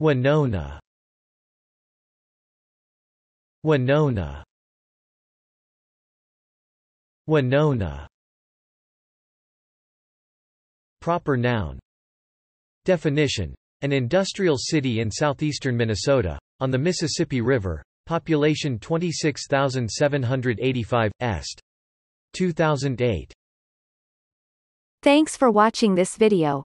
Winona. Winona. Winona. Proper noun. Definition. An industrial city in southeastern Minnesota, on the Mississippi River, population 26,785, est. 2008 Thanks for watching this video.